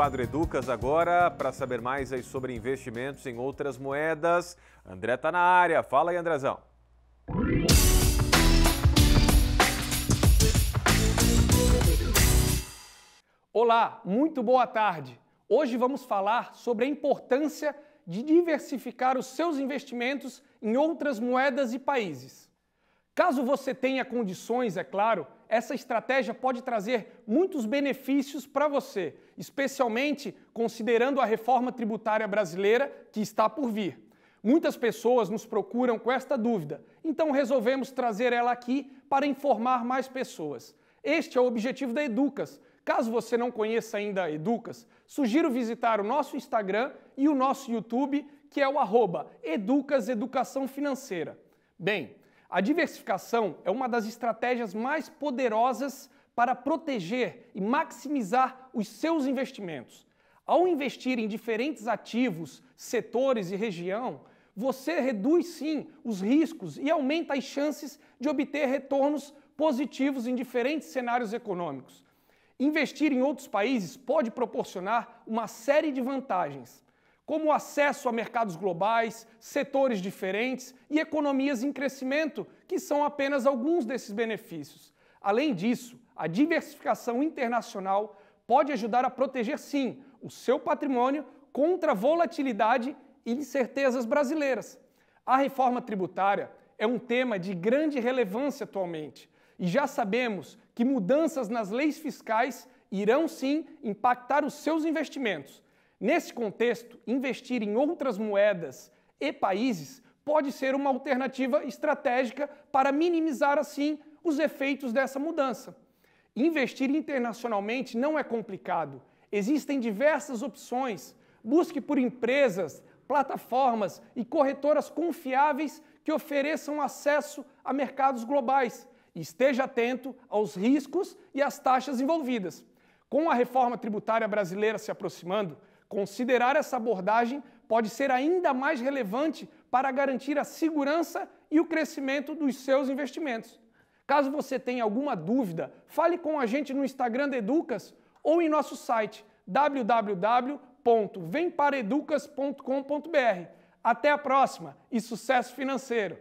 quadro Educas agora para saber mais aí sobre investimentos em outras moedas. André está na área. Fala aí, Andrezão. Olá, muito boa tarde. Hoje vamos falar sobre a importância de diversificar os seus investimentos em outras moedas e países. Caso você tenha condições, é claro, essa estratégia pode trazer muitos benefícios para você, especialmente considerando a reforma tributária brasileira que está por vir. Muitas pessoas nos procuram com esta dúvida, então resolvemos trazer ela aqui para informar mais pessoas. Este é o objetivo da Educas. Caso você não conheça ainda a Educas, sugiro visitar o nosso Instagram e o nosso YouTube, que é o arroba Educas Educação Financeira. Bem, a diversificação é uma das estratégias mais poderosas para proteger e maximizar os seus investimentos. Ao investir em diferentes ativos, setores e região, você reduz sim os riscos e aumenta as chances de obter retornos positivos em diferentes cenários econômicos. Investir em outros países pode proporcionar uma série de vantagens como acesso a mercados globais, setores diferentes e economias em crescimento, que são apenas alguns desses benefícios. Além disso, a diversificação internacional pode ajudar a proteger, sim, o seu patrimônio contra volatilidade e incertezas brasileiras. A reforma tributária é um tema de grande relevância atualmente e já sabemos que mudanças nas leis fiscais irão sim impactar os seus investimentos Nesse contexto, investir em outras moedas e países pode ser uma alternativa estratégica para minimizar, assim, os efeitos dessa mudança. Investir internacionalmente não é complicado. Existem diversas opções. Busque por empresas, plataformas e corretoras confiáveis que ofereçam acesso a mercados globais. Esteja atento aos riscos e às taxas envolvidas. Com a reforma tributária brasileira se aproximando, Considerar essa abordagem pode ser ainda mais relevante para garantir a segurança e o crescimento dos seus investimentos. Caso você tenha alguma dúvida, fale com a gente no Instagram da Educas ou em nosso site www.vempareducas.com.br. Até a próxima e sucesso financeiro!